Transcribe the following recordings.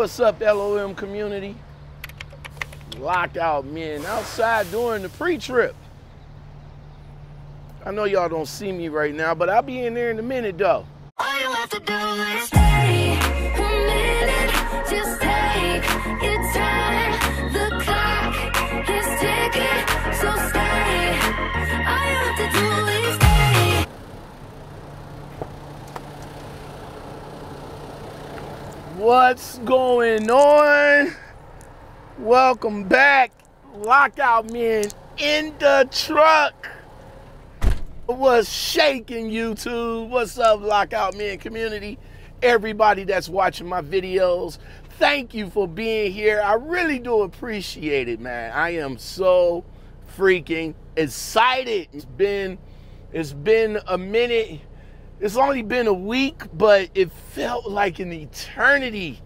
What's up, LOM community? Lockoutmen outside during the pre-trip. I know y'all don't see me right now, but I'll be in there in a minute though. What's going on? Welcome back, Lockoutmen in the truck. What's shaking YouTube? What's up, Lockoutmen community? Everybody that's watching my videos, thank you for being here. I really do appreciate it, man. I am so freaking excited. It's been it's been a minute. It's only been a week, but it felt like an eternity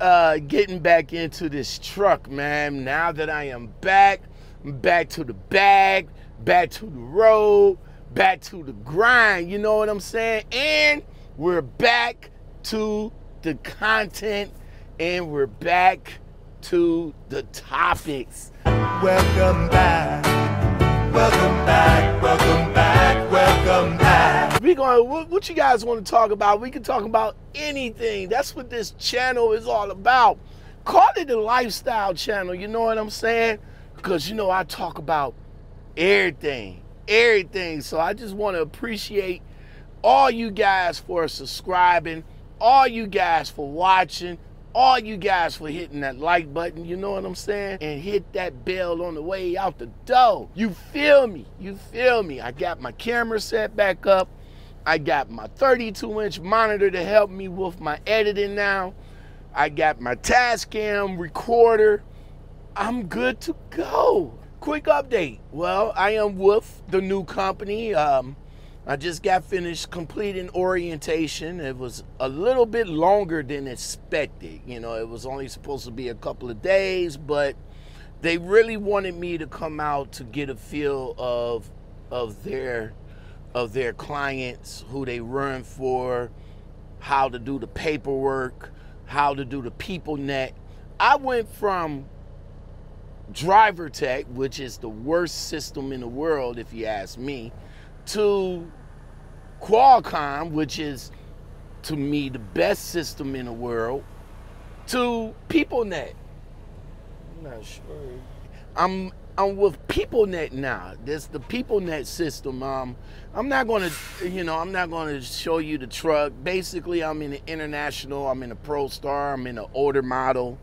uh, getting back into this truck, man. Now that I am back, back to the bag, back to the road, back to the grind. You know what I'm saying? And we're back to the content, and we're back to the topics. Welcome back. Welcome back. Welcome back. Welcome back. We going what, what you guys want to talk about? We can talk about anything. That's what this channel is all about. Call it a lifestyle channel, you know what I'm saying? Because you know I talk about everything. Everything. So I just want to appreciate all you guys for subscribing, all you guys for watching, all you guys for hitting that like button, you know what I'm saying? And hit that bell on the way out the door. You feel me? You feel me? I got my camera set back up. I got my 32 inch monitor to help me with my editing now. I got my Tascam recorder. I'm good to go. Quick update. Well, I am with the new company. Um, I just got finished completing orientation. It was a little bit longer than expected. You know, it was only supposed to be a couple of days, but they really wanted me to come out to get a feel of of their of their clients, who they run for, how to do the paperwork, how to do the PeopleNet. I went from DriverTech, which is the worst system in the world if you ask me, to Qualcomm, which is to me the best system in the world, to PeopleNet. I'm not sure. I'm I'm with PeopleNet now. This the PeopleNet system. Um, I'm not to, you know, I'm not to show you the truck. Basically, I'm in the international. I'm in a ProStar. I'm in an older model.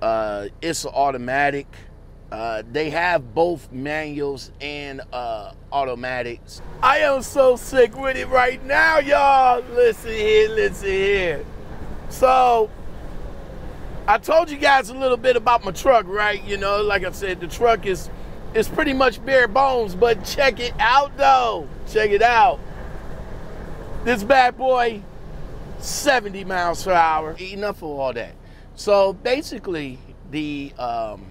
Uh, it's an automatic. Uh, they have both manuals and uh, automatics. I am so sick with it right now, y'all. Listen here, listen here. So, I told you guys a little bit about my truck, right? You know, like I said, the truck is is pretty much bare bones, but check it out though. Check it out. This bad boy, 70 miles per hour. Enough of all that. So basically, the um,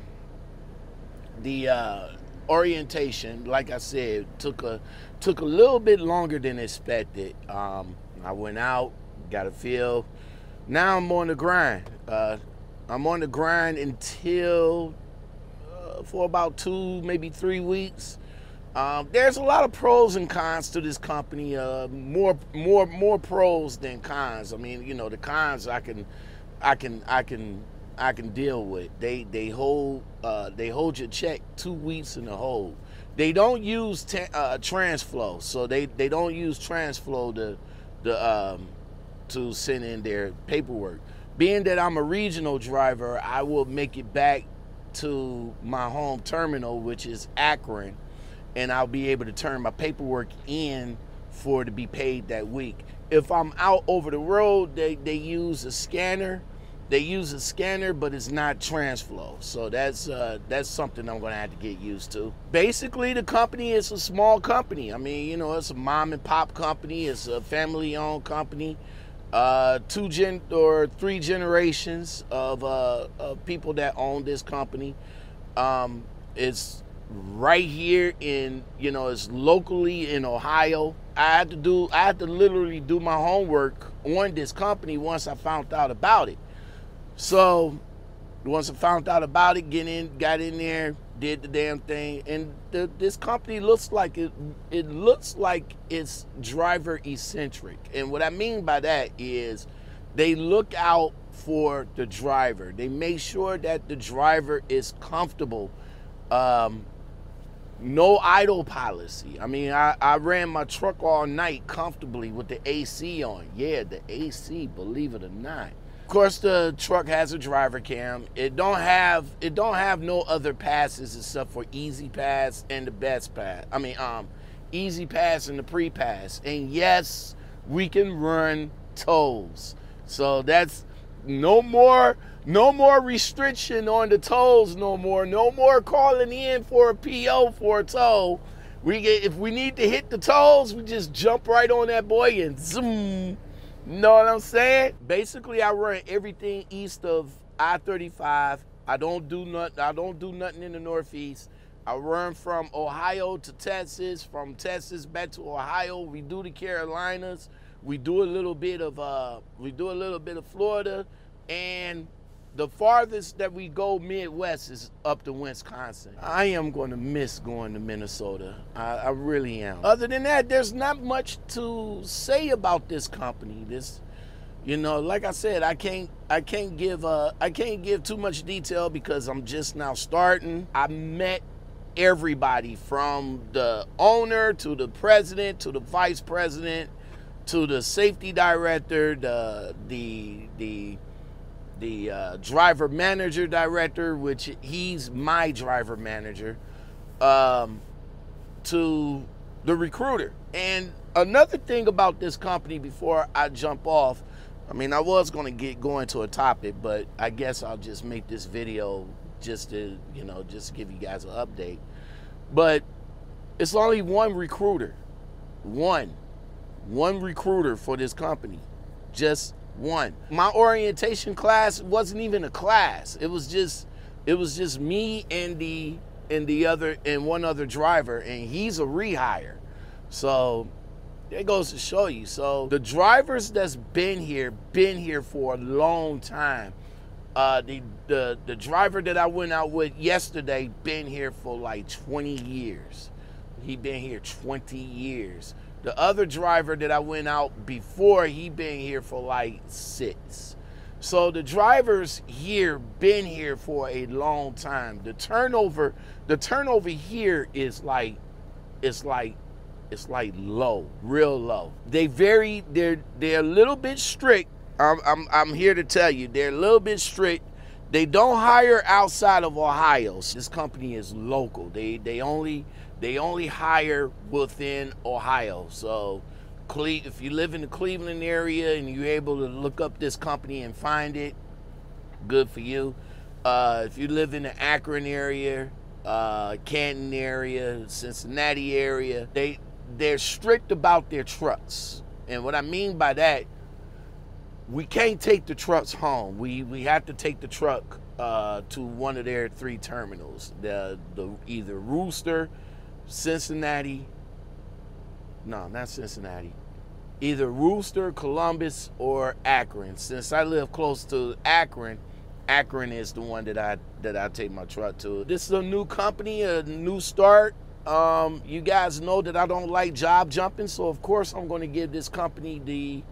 the uh, orientation, like I said, took a took a little bit longer than expected. Um, I went out, got a feel. Now I'm on the grind. Uh, I'm on the grind until uh, for about two, maybe three weeks. Um, there's a lot of pros and cons to this company. Uh, more, more, more pros than cons. I mean, you know, the cons I can, I can, I can, I can deal with. They, they hold, uh, they hold your check two weeks in the hold. They don't use ta- uh, Transflo, so they, they don't use Transflo to, the, um, to send in their paperwork. Being that I'm a regional driver, I will make it back to my home terminal, which is Akron, and I'll be able to turn my paperwork in for to be paid that week. If I'm out over the road, they, they use a scanner. They use a scanner, but it's not Transflo. So that's uh, that's something I'm gonna have to get used to. Basically, the company is a small company. I mean, you know, it's a mom and pop company. It's a family-owned company. Uh, two gen or three generations of, uh, of people that own this company. Um, it's right here in you know it's locally in ohio i had to do i had to literally do my homework on this company once i found out about it So once I found out about it, get in, got in there, did the damn thing, and the, this company looks like it. It looks like it's driver eccentric, and what I mean by that is they look out for the driver. They make sure that the driver is comfortable. Um, no idle policy. I mean, I, I ran my truck all night comfortably with the AC on. Yeah, the AC, believe it or not. Of course, the truck has a driver cam. It don't have it don't have no other passes except for E-ZPass and the BestPass. I mean, um, E-ZPass and the PrePass. And yes, we can run tolls. So that's no more no more restriction on the tolls no more no more calling in for a po for a toll we get if we need to hit the tolls we just jump right on that boy and zoom know what i'm saying? Basically i run everything east of i-35 i don't do nothing i don't do nothing in the northeast. I run from ohio to texas from texas back to ohio. We do the carolinas. We do a little bit of uh we do a little bit of florida. And the farthest that we go Midwest is up to Wisconsin. I am going to miss going to Minnesota. I, I, really am. Other than that, there's not much to say about this company. This, you know, like I said, I can't I can't give uh I can't give too much detail because I'm just now starting. I met everybody from the owner to the president to the vice president to the safety director, the the the the uh, driver manager director, which he's my driver manager, um, to the recruiter. And another thing about this company before I jump off, I mean, I was going to get going to a topic, but I guess I'll just make this video just to, you know, just give you guys an update. But it's only one recruiter. One. One recruiter for this company. Just one. My orientation class wasn't even a class. It was just it was just me and the and the other and one other driver and he's a rehire. So it goes to show you. So the drivers that's been here, been here for a long time. Uh, the the the driver that I went out with yesterday been here for like 20 years. He been here 20 years. The other driver that I went out before, he been here for like six. So the drivers here been here for a long time. The turnover, the turnover here is like, it's like, it's like low, real low. They very, they're they're a little bit strict. I'm I'm I'm here to tell you, they're a little bit strict. They don't hire outside of Ohio. This company is local. They they only they only hire within Ohio. So, if you live in the Cleveland area and you're able to look up this company and find it, good for you. Uh, if you live in the Akron area, uh, Canton area, Cincinnati area, they they're strict about their trucks. And what I mean by that, we can't take the trucks home. We we have to take the truck uh, to one of their three terminals. The the either Wooster, Cincinnati. No, not Cincinnati. Either Wooster, Columbus, or Akron. Since I live close to Akron, Akron is the one that I that I take my truck to. This is a new company, a new start. Um, you guys know that I don't like job jumping, so of course I'm going to give this company the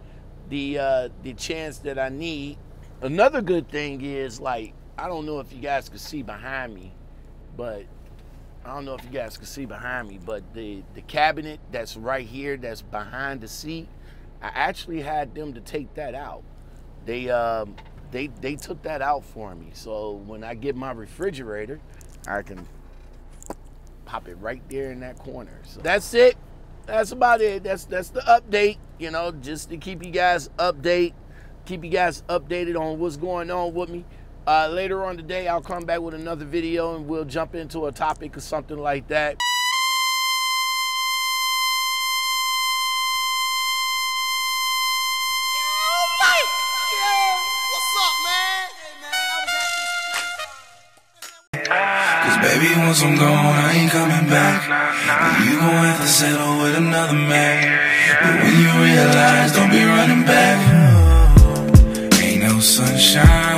the uh, the chance that I need. Another good thing is like I don't know if you guys can see behind me, but I don't know if you guys can see behind me, but the, the cabinet that's right here, that's behind the seat, I actually had them to take that out. They um, they they took that out for me. So when I get my refrigerator, I can pop it right there in that corner. So that's it. That's about it. That's that's the update. You know, just to keep you guys update, keep you guys updated on what's going on with me. Uh, later on today, I'll come back with another video and we'll jump into a topic or something like that. Baby, once I'm gone, I ain't coming back. And you gon' have to settle with another man. But when you realize, don't be running back. Ain't no sunshine.